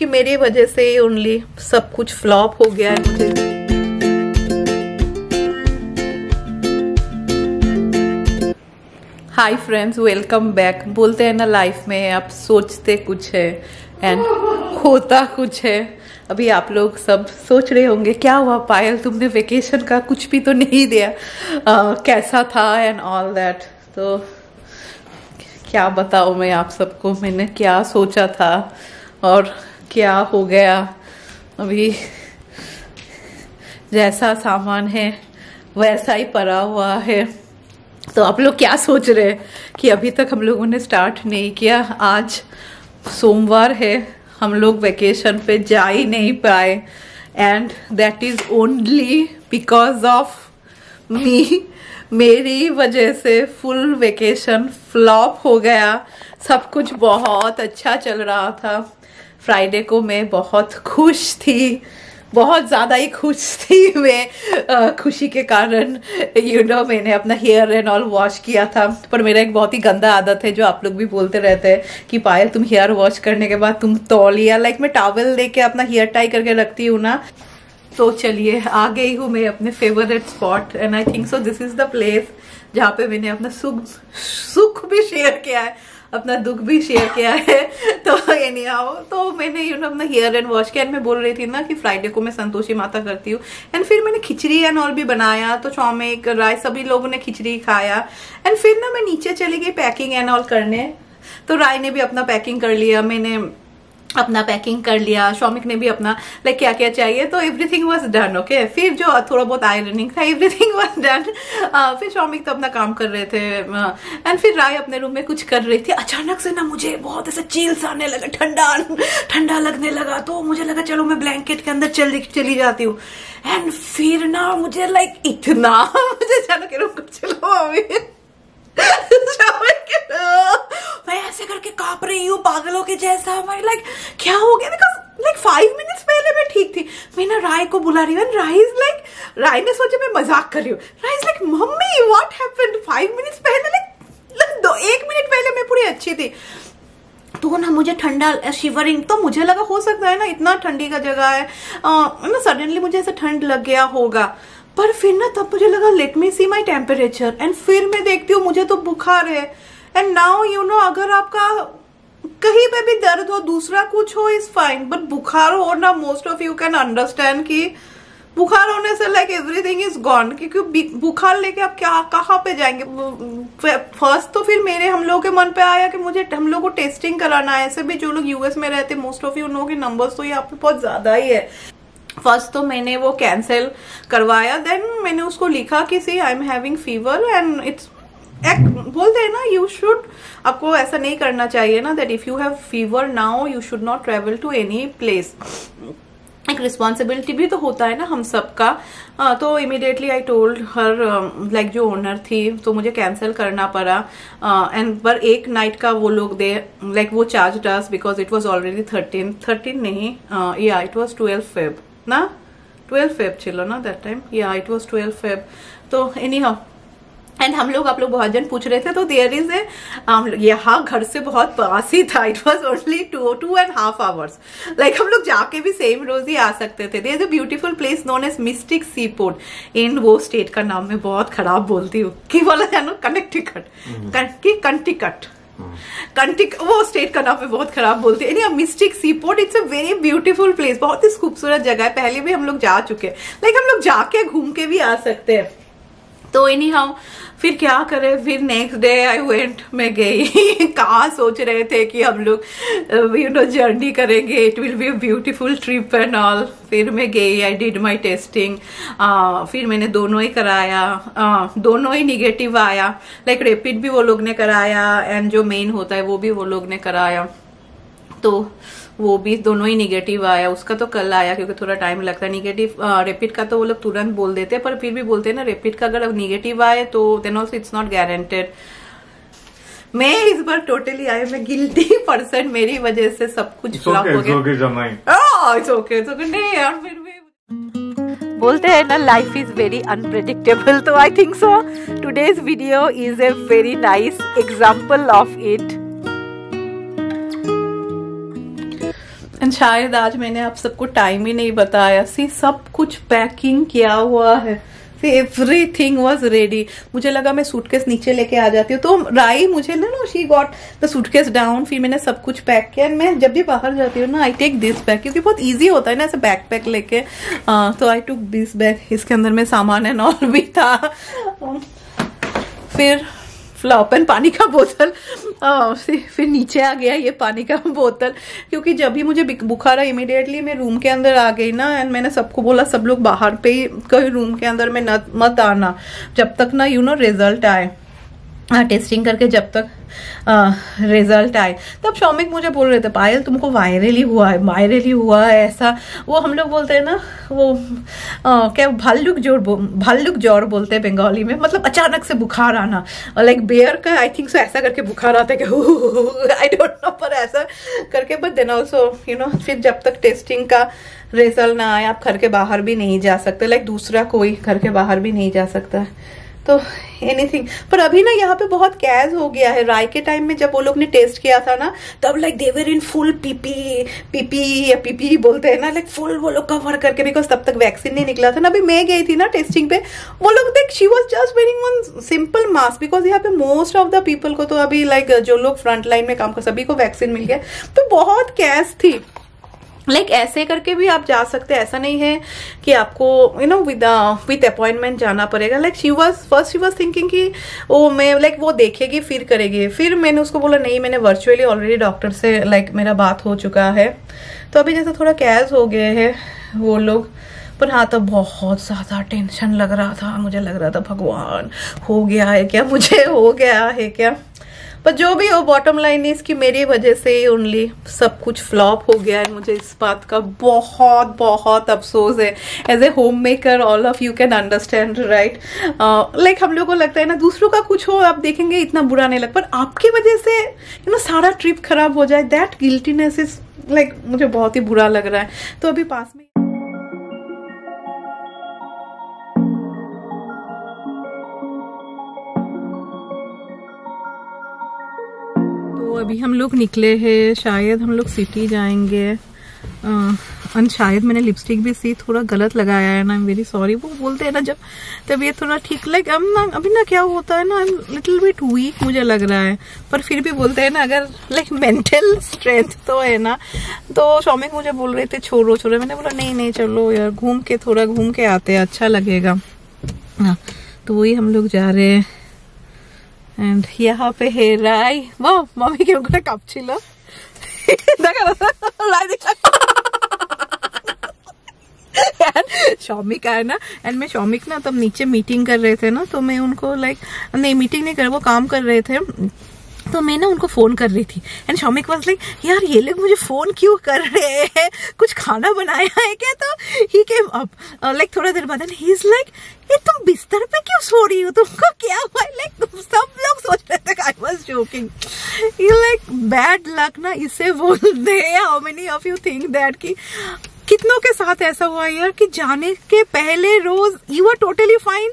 कि मेरी वजह से ओनली सब कुछ फ्लॉप हो गया है मुझे। हाय फ्रेंड्स वेलकम बैक बोलते हैं ना लाइफ में आप सोचते कुछ है एंड होता कुछ है। अभी आप लोग सब सोच रहे होंगे क्या हुआ पायल तुमने वेकेशन का कुछ भी तो नहीं दिया। आ, कैसा था एंड ऑल दैट तो क्या बताऊँ मैं आप सबको मैंने क्या सोचा था और क्या हो गया? अभी जैसा सामान है, वैसा ही पड़ा हुआ है। तो आप लोग क्या सोच रहे हैं कि अभी तक हम लोगों ने स्टार्ट नहीं किया? आज सोमवार है, हम लोग वेकेशन पे जा ही नहीं पाए। And that is only because of me मेरी वजह से फुल वेकेशन फ्लॉप हो गया। सब कुछ बहुत अच्छा चल रहा था। फ्राइडे को मैं बहुत खुश थी। बहुत ज़्यादा ही खुश थी मैं खुशी के कारण यू नो मैंने अपना हेयर एंड ऑल वॉश किया था। पर मेरा एक बहुत ही गंदा आदत है जो आप लोग भी बोलते रहते हैं कि पायल, तुम हेयर वॉश करने के बाद तुम तौलिया। लाइक मैं टावल लेके अपना हेयर टाई करके रखती हूँ ना। तो चलिए आ गई हूँ मैं अपने favourite spot and I think so this is the place जहाँ पे मैंने अपना सुख सुख भी शेयर किया है। अपना दुख भी शेयर किया है। तो एनी हाउ तो मैंने यू नो अपना हेयर एंड वॉश किया मैं बोल रही थी ना कि फ्राइडे को मैं संतोषी माता करती हूँ। एंड फिर मैंने खिचड़ी एंड ऑल भी बनाया तो चौमे राय सभी लोगों ने खिचड़ी खाया। एंड फिर ना मैं नीचे चली गई पैकिंग एंड ऑल करने। तो राय ने भी अपना पैकिंग कर लिया। मैंने अपना पैकिंग कर लिया शॉमिक ने भी अपना लाइक क्या क्या चाहिए तो एवरीथिंग वॉज़ डन ओके फिर जो थोड़ा बहुत आयरनिंग था एवरीथिंग वॉज़ डन फिर शॉमिक तो अपना काम कर रहे थे एंड फिर राय अपने रूम में कुछ कर रही थी। अचानक से ना मुझे बहुत ऐसा चील्स आने लगा, ठंडा ठंडा लगने लगा तो मुझे लगा, चलो, मैं ब्लैंकेट के अंदर चली चली जाती हूँ। एंड फिर ना मुझे लाइक इतना, मुझे चलो के रूम चलो, अभी मैं ऐसे करके काँप रही हूँ पागलों के जैसा। मैं लाइक क्या हो गया? बिकॉज़ लाइक फाइव मिनट्स पहले मैं ठीक थी। मैं ना राय को बुला रही हूँ। राय इज़ लाइक राय ने सोचा मैं मज़ाक कर रही हूँ। Rai is like mummy what happened five minutes पहले लाइक दो, एक मिनट पहले मैं पूरी अच्छी थी। तो ना मुझे ठंडा शिवरिंग तो मुझे लगा हो सकता है ना इतना ठंडी का जगह है। ना सडनली मुझे ऐसा ठंड लग गया होगा। पर फिर ना तब मुझे लगा let me see my temperature and फिर मैं देखती हूँ, मुझे तो बुखार है। एंड नाउ यू नो अगर आपका कहीं पे भी दर्द हो, दूसरा कुछ हो इज़ फाइन बट बुखार हो ना most of you can understand कि बुखार होने से लाइक एवरीथिंग इज़ गॉन क्योंकि बुखार लेके आप क्या, कहाँ पे जाएँगे? फ़र्स्ट तो फिर मेरे, हम लोगों के मन पे आया कि मुझे, हम लोग को टेस्टिंग कराना है। ऐसे भी जो लोग यूएस में रहते मोस्ट ऑफ़ यू नो के नंबर्स तो यहाँ पे बहुत ज़्यादा ही है। फ़र्स्ट तो मैंने वो कैंसिल करवाया देन मैंने उसको लिखा कि see I am having fever and it's बोलते हैं ना यू शुड आपको ऐसा नहीं करना चाहिए ना that if you have fever now you should not travel to any place एक रिस्पॉन्सिबिलिटी भी तो होता है ना हम सबका। तो immediately I told her like जो ओनर थी तो मुझे कैंसिल करना पड़ा। एंड पर एक नाइट का वो लोग दे लाइक वो charge does because it was already thirteen thirteen नहीं या इट वॉज़ ट्वेल्व फेब ना? ट्वेल्व फेब छिलो ना दैट टाइम या इट वॉज़ ट्वेल्व फेब तो एनी हाउ एंड हम लोग आप लोग बहुत जन पूछ रहे थे तो देयर इज़ ए यहाँ घर से बहुत पास ही था। It was only two two and half hours like हम लोग जाके भी सेम रोज ही आ सकते थे। There is a beautiful place known as Mystic Seaport in वो स्टेट का नाम मैं बहुत खराब बोलती हूँ। की बोला जानो कनेक्टिकट कंटिकट कंटिक वो स्टेट का नाम मैं बहुत खराब बोलती है। Mystic Seaport it's a very beautiful place बहुत ही खूबसूरत जगह है। पहले भी हम लोग जा चुके हैं। लाइक हम लोग जाके घूम के भी आ सकते हैं। तो एनी हाउ फिर क्या करे? फिर नेक्स्ट डे आई वेंट मैं गई। कहा सोच रहे थे कि हम लोग यू नो जर्नी करेंगे। It will be beautiful trip and all फिर मैं गई आई डिड माई टेस्टिंग फिर मैंने दोनों ही कराया। Uh, दोनों ही निगेटिव आया। लाइक like, रेपिड भी वो लोग ने कराया एंड जो मेन होता है वो भी वो लोग ने कराया। तो वो भी दोनों ही निगेटिव आया। उसका तो कल आया क्योंकि थोड़ा टाइम लगता है। निगेटिव रेपिड का तो वो लोग तुरंत बोल देते हैं पर फिर भी बोलते हैं ना रेपिड का अगर निगेटिव आए तो then also it's not guaranteed मैं इस बार टोटली आई मैं गिल्टी पर्सन मेरी वजह से सब कुछ फ्लॉप हो गया। बोलते हैं ना लाइफ इज़ वेरी अनप्रिडिक्टेबल तो I think so today's video is a very nice example of it and शायद आज मैंने आप सबको टाइम ही नहीं बताया। सी सब कुछ पैकिंग किया हुआ है। एवरी थिंग वॉज़ रेडी मुझे लगा मैं सूटकेस नीचे लेके आ जाती हूँ। तो राई मुझे ना no she got the suitcase down फिर मैंने सब कुछ पैक किया। एंड मैं जब भी बाहर जाती हूँ ना आई टेक दिस बैग क्योंकि बहुत ईजी होता है ना ऐसे बैक पैक लेके तो आई टुक दिस बैग इसके अंदर में सामान है और भी था। फिर फ्लॉप एंड पानी का बोतल। फिर नीचे आ गया ये पानी का बोतल, क्योंकि जब भी मुझे बुखार है इमिडिएटली मैं रूम के अंदर आ गई ना एंड मैंने सबको बोला, सब लोग बाहर पे ही कहीं रूम के अंदर में न मत आना, जब तक ना यू नो रिज़ल्ट आए. टेस्टिंग करके जब तक रिज़ल्ट आए। तब शौमिक मुझे बोल रहे थे पायल तुमको वायरली हुआ है वायरली हुआ है ऐसा। वो हम लोग बोलते हैं ना वो आ, क्या भाल्लुक ज़ोर भाल्लुक ज़ोर बोलते हैं बंगाली में मतलब अचानक से बुखार आना। लाइक बेयर का आई थिंक सो ऐसा करके बुखार आता है कि आई डोंट नो पर ऐसा करके but then also you know फिर जब तक टेस्टिंग का रिज़ल्ट ना आए आप घर के बाहर भी नहीं जा सकते। लाइक दूसरा कोई घर के बाहर भी नहीं जा सकता। तो एनीथिंग पर अभी ना यहाँ पे बहुत कैज हो गया है। राय के टाइम में जब वो लोग ने टेस्ट किया था ना, तब like they were in full P P P P या पीपी बोलते हैं ना लाइक फुल वो लोग कवर करके बिकॉज़ तब तक वैक्सीन नहीं निकला था ना। अभी मैं गई थी ना टेस्टिंग पे, वो लोग देख she was just wearing one simple mask because यहाँ पे मोस्ट ऑफ़ द पीपल को तो अभी लाइक जो लोग फ्रंट लाइन में काम कर, सभी को वैक्सीन मिल गया। तो बहुत कैश थी। लाइक like, ऐसे करके भी आप जा सकते हैं। ऐसा नहीं है कि आपको you know with with appointment जाना पड़ेगा। Like she was first she was thinking कि वो मैं लाइक like, वो देखेगी फिर करेगी। फिर मैंने उसको बोला नहीं मैंने वर्चुअली ऑलरेडी डॉक्टर से लाइक like, मेरा बात हो चुका है। तो अभी जैसे थोड़ा कैश हो गए हैं वो लोग। पर हाँ तो बहुत ज़्यादा टेंशन लग रहा था। मुझे लग रहा था भगवान हो गया है क्या? मुझे हो गया है क्या? पर जो भी हो बॉटम लाइन इज़ कि मेरी वजह से ही ओनली सब कुछ फ्लॉप हो गया है। मुझे इस बात का बहुत बहुत अफसोस है। As a homemaker all of you can understand right like हम लोग को लगता है ना, दूसरों का कुछ हो, आप देखेंगे इतना बुरा नहीं लग, पर आपकी वजह से यू नो सारा ट्रिप खराब हो जाए दैट गिल्टीनेस इज़ लाइक मुझे बहुत ही बुरा लग रहा है। तो अभी पास में अभी हम लोग निकले हैं, शायद हम लोग सिटी जाएँगे। एंड शायद मैंने लिपस्टिक भी सी थोड़ा गलत लगाया है ना आई एम वेरी सॉरी वो बोलते हैं ना, जब तब ये थोड़ा ठीक लाइक अब ना, अभी ना क्या होता है ना लिटिल बिट वीक मुझे लग रहा है। पर फिर भी बोलते हैं ना, अगर लाइक मेंटल स्ट्रेंथ तो है ना तो शौमिक मुझे बोल रहे थे, छोड़ो छोड़ो। मैंने बोला, नहीं नहीं, चलो यार, घूम के, थोड़ा घूम के आते हैं अच्छा लगेगा। हाँ तो वही हम लोग जा रहे हैं। এন্ড यहाँ पे है राय वो मम्मी के ऊपर कप छिलो देखा राय देखा शौमिक आया ना एंड मैं शौमिक ना तब नीचे मीटिंग कर रहे थे ना तो मैं उनको लाइक नहीं मीटिंग नहीं कर वो काम कर रहे थे तो मैं ना उनको फ़ोन कर रही थी। एंड शौमिक वाज लाइक यार, ये लोग मुझे फ़ोन क्यों कर रहे हैं? कुछ खाना बनाया है क्या? तो ही केम अप लाइक थोड़ा देर बाद ही इज़ लाइक ये तुम बिस्तर पे क्यों सो रही हो? तुमको क्या हुआ? लाइक तुम सब लोग सोच रहे थे I was joking like bad luck ना इसे बोलते हैं how many of you think that कि कितनों के साथ ऐसा हुआ यार कि जाने के पहले रोज यू आर टोटली फाइन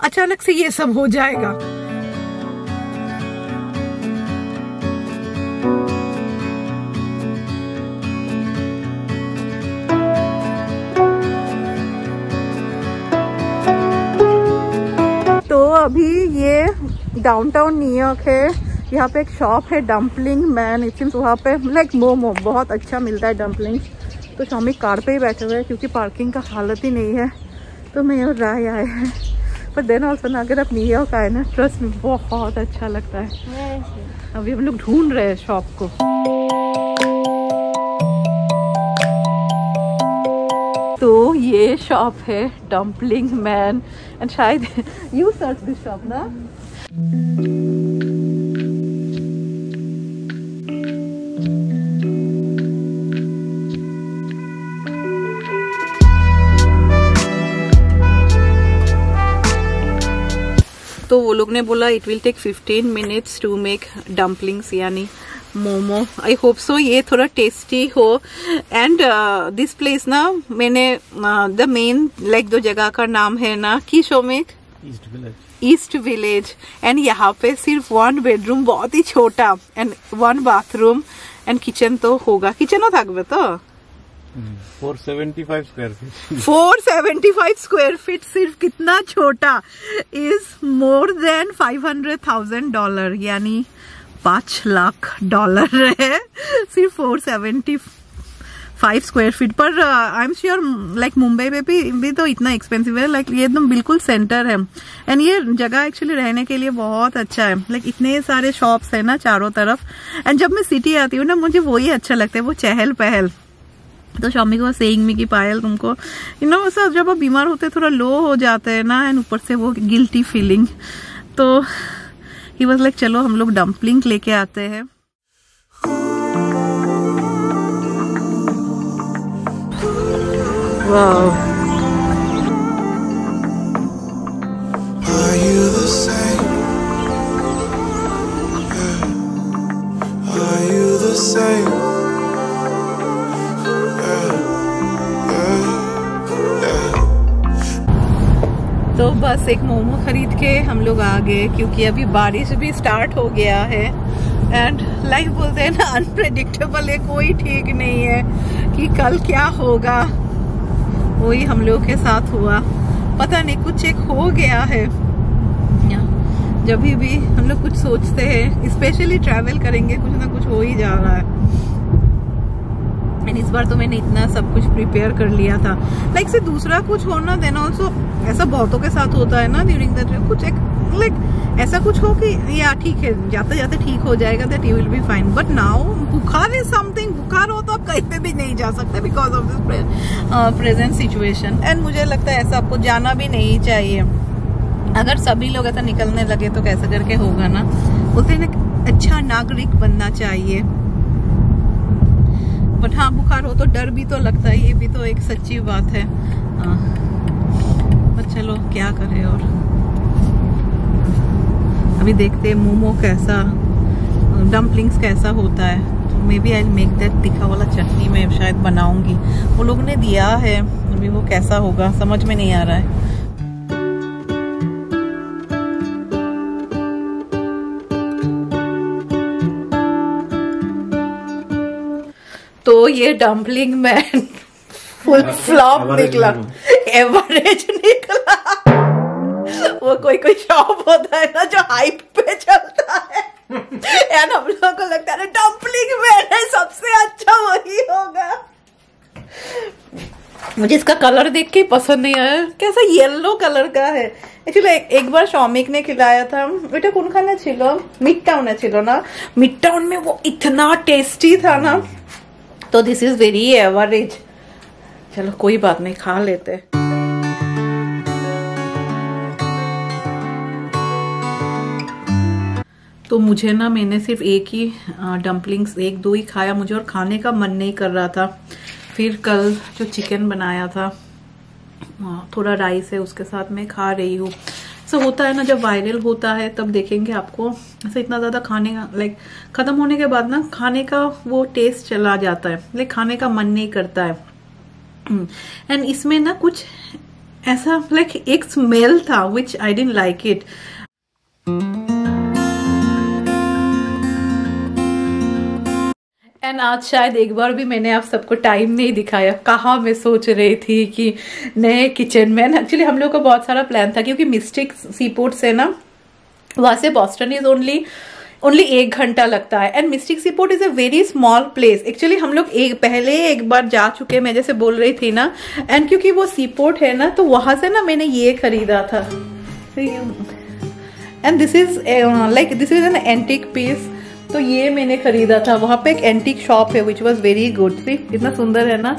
अचानक से ये सब हो जाएगा। अभी ये डाउनटाउन न्यूयॉर्क है। यहाँ पे एक शॉप है डम्पलिंग मैन इट मीन्स वहाँ पे लाइक मोमो बहुत अच्छा मिलता है डम्पलिंग तो स्वामी कार पे ही बैठे हुए हैं क्योंकि पार्किंग का हालत ही नहीं है। तो मैं और राय आए हैं। पर देन ऑल्सो ना अगर आप न्यूयॉर्क आए ना ट्रस्ट में बहुत अच्छा लगता है। अभी हम लोग ढूंढ रहे हैं शॉप को। ये शॉप है डम्पलिंग मैन एंड शायद यू सर्च दिस शॉप ना? तो वो लोग ने बोला it will take 15 minutes to make dumplings यानी मोमो। आई होप सो ये थोड़ा टेस्टी हो। एंड दिस प्लेस ना मैंने द मेन लाइक दो जगह का नाम है ना की शो में East Village East Village and यहाँ पे सिर्फ़ वन बेडरूम बहुत ही छोटा। And one bathroom and kitchen तो होगा। किचनों थकवा तो? Four seventy five square feet 475 square feet सिर्फ़ कितना छोटा? इज़ मोर देन 500,000 डॉलर यानी पाँच लाख डॉलर है। सिर्फ़ 475 स्क्वायर फीट। पर I am sure like Mumbai में भी भी तो इतना एक्सपेंसिव है। लाइक like, ये एकदम बिल्कुल सेंटर है। एंड ये जगह एक्चुअली रहने के लिए बहुत अच्छा है। लाइक like, इतने सारे शॉप्स है ना चारों तरफ़। एंड जब मैं सिटी आती हूँ ना मुझे वही अच्छा लगता है वो चहल पहल तो शॉमी को सेइंग में कि पायल तुमको यू नो ऐसा जब आप बीमार होते थोड़ा लो हो जाते हैं ना एंड ऊपर से वो गिल्टी फीलिंग तो ही वॉज़ लाइक चलो हम लोग डम्पलिंग लेके आते हैं. Are you the same? तो बस एक मोमो खरीद के हम लोग आ गए, क्योंकि अभी बारिश भी स्टार्ट हो गया है। एंड लाइफ बोलते हैं ना अनप्रडिक्टेबल है, कोई ठीक नहीं है कि कल क्या होगा। वही हम लोग के साथ हुआ। पता नहीं, कुछ एक हो गया है। जब भी हम लोग कुछ सोचते हैं स्पेशली ट्रैवल करेंगे, कुछ ना कुछ हो ही जा रहा है। इस बार तो मैंने इतना सब कुछ प्रिपेयर कर लिया था। लाइक से दूसरा कुछ होना देना ऑल्सो ऐसा बहुतों के साथ होता है ना ड्यूरिंग द ट्रिप कुछ एक लाइक ऐसा कुछ हो कि, या, ठीक है जाते जाते ठीक हो जाएगा that you will be fine but now बुखार इज़ समथिंग बुखार हो तो आप कहीं पे भी नहीं जा सकते because of this present situation and मुझे लगता है ऐसा आपको जाना भी नहीं चाहिए। अगर सभी लोग ऐसा निकलने लगे तो कैसे करके होगा ना? बोलते हैं ना अच्छा नागरिक बनना चाहिए। बट हाँ बुखार हो तो डर भी तो लगता है, ये भी तो एक सच्ची बात है। बट चलो, क्या करें और। अभी देखते हैं मोमो कैसा डम्पलिंग्स कैसा होता है। Maybe I make that तीखा वाला चटनी मैं शायद बनाऊँगी। वो लोग ने दिया है, अभी वो कैसा होगा, समझ में नहीं आ रहा है। तो ये डम्पलिंग मैन फुल फ्लॉप निकला। एवरेज निकला। वो कोई कोई शॉप होता है ना जो हाइप पे चलता है। एंड हम लोगों को लगता है डम्पलिंग मैन है सबसे अच्छा वही होगा। मुझे इसका कलर देख के पसंद नहीं आया। कैसा येलो कलर का है। एक्चुअली एक, एक बार शॉमिक ने खिलाया था। बेटा कौन खाना छिलो? मिड टाउन छिलो ना? मिड टाउन में वो इतना टेस्टी था ना। तो दिस इज़ वेरी एवरेज चलो, कोई बात नहीं, खा लेते तो मुझे ना, मैंने सिर्फ़ एक ही डम्पलिंग्स एक दो ही खाया। मुझे और खाने का मन नहीं कर रहा था। फिर कल जो चिकन बनाया था थोड़ा राइस है, उसके साथ मैं खा रही हूँ। ऐसा होता है ना, जब वायरल होता है, तब देखेंगे आपको। ऐसा इतना ज़्यादा खाने का लाइक खत्म होने के बाद ना, खाने का वो टेस्ट चला जाता है। लाइक खाने का मन नहीं करता है। एंड इसमें ना कुछ ऐसा लाइक एक स्मेल था which I didn't like it and आज शायद एक बार भी मैंने आप सबको टाइम नहीं दिखाया। कहा मैं सोच रही थी कि नए किचन में एक्चुअली हम लोग का बहुत सारा प्लान था क्योंकि मिस्टिक सी पोर्ट से ना, वहाँ से बॉस्टन इज़ ओनली ओनली एक घंटा लगता है। And Mystic Seaport is a very small place actually हम लोग एक, पहले एक बार जा चुके मैं जैसे बोल रही थी ना। एंड क्योंकि वो सी पोर्ट है ना तो वहाँ से ना मैंने ये खरीदा था। And this is like this is an antique piece तो ये मैंने खरीदा था। वहाँ पे एक एंटीक शॉप है which was very good see कितना सुंदर है ना?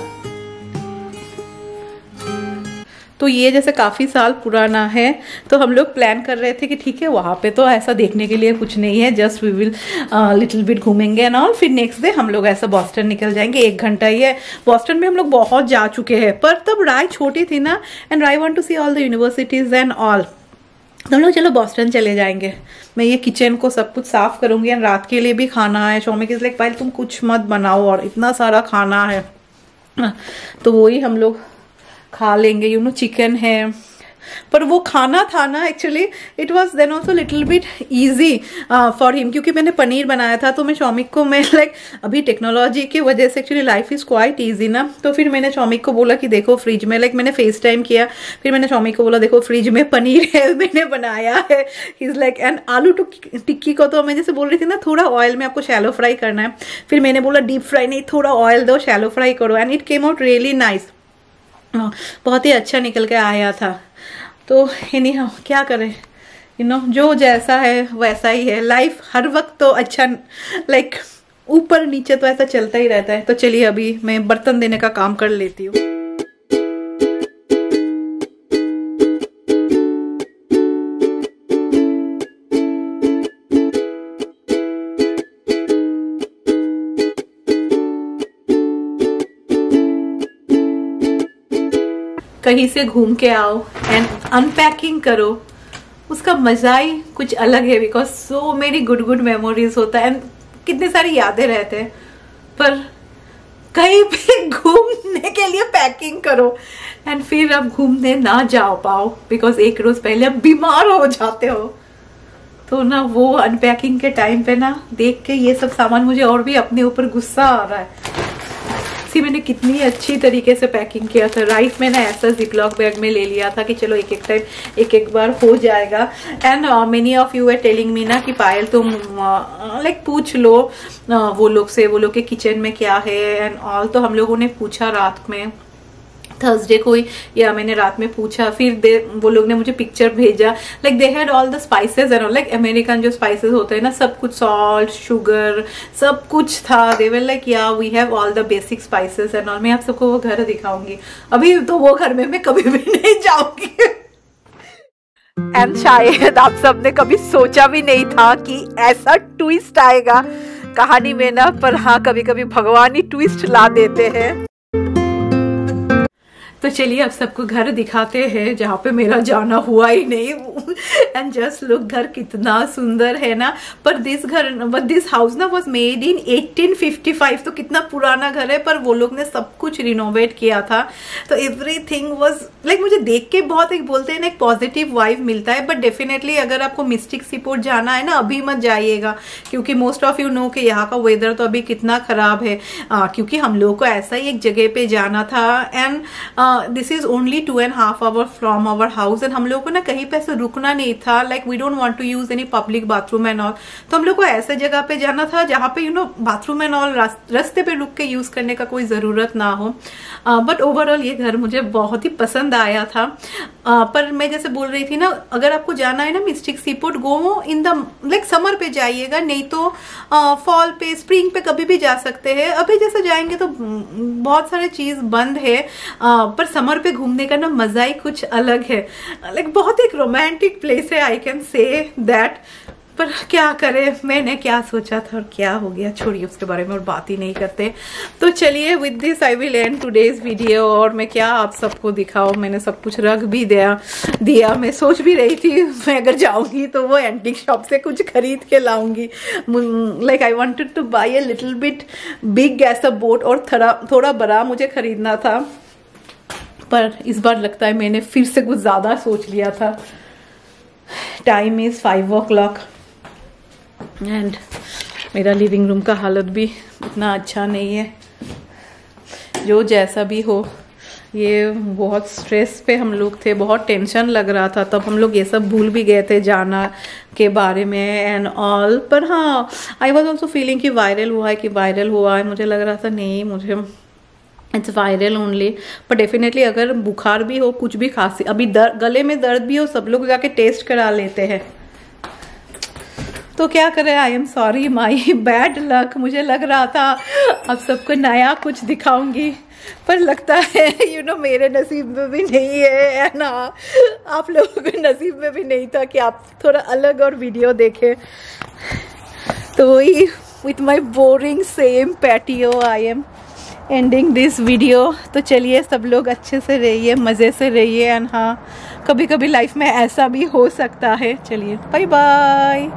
तो ये जैसे काफ़ी साल पुराना है। तो हम लोग प्लान कर रहे थे कि ठीक है, वहाँ पे तो ऐसा देखने के लिए कुछ नहीं है। Just we will little bit घूमेंगे एंड ऑल फिर नेक्स्ट डे हम लोग ऐसा बॉस्टन निकल जाएँगे। एक घंटा ही है। बॉस्टन में हम लोग बहुत जा चुके हैं। पर तब राय छोटी थी ना। And Rai want to see all the universities and all तो हम लोग चलो बॉस्टन चले जाएँगे। मैं ये किचन को सब कुछ साफ़ करूँगी एंड रात के लिए भी खाना है। शोमिक इज़ लाइक भाई, तुम कुछ मत बनाओ और इतना सारा खाना है। तो वही हम लोग खा लेंगे। यू नो चिकन है। पर वो खाना था ना actually it was then also little bit easy for him क्योंकि मैंने पनीर बनाया था तो मैं शौमिक को मैं लाइक like, अभी टेक्नोलॉजी की वजह से actually life is quite easy ना तो फिर मैंने शौमिक को बोला कि देखो फ्रिज में लाइक like, मैंने फेस टाइम किया फिर मैंने शौमिक को बोला देखो फ्रिज में पनीर है मैंने बनाया है। इज़ लाइक एंड आलू टिक्की को तो मैं जैसे बोल रही थी ना थोड़ा ऑयल में आपको शैलो फ्राई करना है। फिर मैंने बोला डीप फ्राई नहीं थोड़ा ऑयल दो शैलो फ्राई करो। And it came out really nice बहुत ही अच्छा निकल के आया था। तो इन्हीं हम क्या करें? यू नो जो जैसा है, वैसा ही है। लाइफ हर वक्त तो अच्छा लाइक ऊपर नीचे तो ऐसा चलता ही रहता है। तो चलिए अभी मैं बर्तन देने का काम कर लेती हूँ। कहीं से घूम के आओ एंड अनपैकिंग करो। उसका मज़ा ही कुछ अलग है because so many good good memories होता है एंड कितने सारी यादें रहते हैं। पर कहीं भी घूमने के लिए पैकिंग करो एंड फिर अब घूमने ना जा पाओ बिकॉज़ एक रोज पहले अब बीमार हो जाते हो। तो ना वो अनपैकिंग के टाइम पे ना देख के ये सब सामान मुझे और भी अपने ऊपर गुस्सा आ रहा है। सी मैंने कितनी अच्छी तरीके से पैकिंग किया था। राइस मैंने ऐसा जिपलॉक बैग में ले लिया था कि चलो एक एक टाइम एक एक बार हो जाएगा। And many of you are telling me ना कि पायल तुम लाइक uh, पूछ लो uh, वो लोग से वो लोग के किचन में क्या है। एंड ऑल तो हम लोगों ने पूछा रात में। थर्सडे को ही, या मैंने रात में पूछा, फिर दे, वो लोग ने मुझे पिक्चर भेजा। Like they had all the spices and like American जो स्पाइसेस होते हैं ना, सब कुछ सॉल्ट शुगर सब कुछ था। They were like yeah we have all the basic spices and all मैं आप सबको वो घर दिखाऊँगी। अभी तो वो घर में मैं कभी भी नहीं जाऊँगी। एंड शायद आप सबने कभी सोचा भी नहीं था कि ऐसा ट्विस्ट आएगा। कहानी में ना, पर हाँ कभी कभी भगवान ही ट्विस्ट ला देते हैं। तो चलिए अब सबको घर दिखाते हैं जहाँ पे मेरा जाना हुआ ही नहीं। एंड जस्ट लुक घर कितना सुंदर है ना। पर दिस घर बट दिस हाउस ना वॉज़ मेड इन 1855 तो कितना पुराना घर है पर वो लोग ने सब कुछ रिनोवेट किया था। तो एवरी थिंग वॉज़ लाइक मुझे देख के बहुत एक बोलते हैं ना एक पॉजिटिव वाइव मिलता है बट डेफिनेटली अगर आपको मिस्टिक सीपोर्ट जाना है ना अभी मत जाइएगा क्योंकि मोस्ट ऑफ़ यू नो कि यहाँ का वेदर तो अभी कितना खराब है। आ, क्योंकि हम लोगों को ऐसा ही एक जगह पे जाना था। And this is only two and half hour from our house and हम लोग को ना कहीं पे ऐसे रुकना नहीं था like we don't want to use any public bathroom and all तो हम लोग को ऐसे जगह पे जाना था जहाँ पे you know bathroom and all रास्ते पे रुक के यूज़ करने का कोई ज़रूरत ना हो। बट uh, ओवरऑल ये घर मुझे बहुत ही पसंद आया था। uh, पर मैं जैसे बोल रही थी ना अगर आपको जाना है ना Mystic Seaport go in the like summer पे जाइएगा नहीं तो फॉल uh, पे स्प्रिंग पे कभी भी जा सकते हैं। अभी जैसे जाएँगे तो बहुत सारे चीज़ बंद है। uh, पर समर पे घूमने का ना मज़ा ही कुछ अलग है। लाइक बहुत एक रोमांटिक प्लेस है आई कैन से दैट पर क्या करे, मैंने क्या सोचा था और क्या हो गया, छोड़िए उसके बारे में और बात ही नहीं करते। तो चलिए with this I will end today's video और मैं क्या आप सबको दिखाऊँ, मैंने सब कुछ रख भी दिया दिया। मैं सोच भी रही थी, मैं अगर जाऊँगी तो वो एंटिक शॉप से कुछ खरीद के लाऊँगी। Like I wanted to buy a little bit big guess a boat और थोड़ा थोड़ा बड़ा मुझे खरीदना था। पर इस बार लगता है मैंने फिर से कुछ ज़्यादा सोच लिया था। Time is five o'clock and मेरा लिविंग रूम का हालत भी इतना अच्छा नहीं है। जो जैसा भी हो, ये बहुत स्ट्रेस पे हम लोग थे, बहुत टेंशन लग रहा था। तब हम लोग ये सब भूल भी गए थे जाना के बारे में एंड ऑल पर हाँ आई वॉज़ ऑल्सो फीलिंग कि वायरल हुआ है, कि वायरल हुआ है। मुझे लग रहा था, नहीं, मुझे इट्स वायरल ओनली पर डेफिनेटली अगर बुखार भी हो कुछ भी खांसी अभी दर, गले में दर्द भी हो सब लोग जाके टेस्ट करा लेते हैं। तो क्या करें? I am sorry my bad luck मुझे लग रहा था अब सबको नया कुछ दिखाऊँगी। पर लगता है यू you नो know, मेरे नसीब में भी नहीं है ना? आप लोगों के नसीब में भी नहीं था कि आप थोड़ा अलग और वीडियो देखें। तो वही with my boring same patio I am ending this video तो चलिए, सब लोग अच्छे से रहिए, मज़े से रहिए एंड हाँ कभी कभी लाइफ में ऐसा भी हो सकता है। चलिए बाय बाय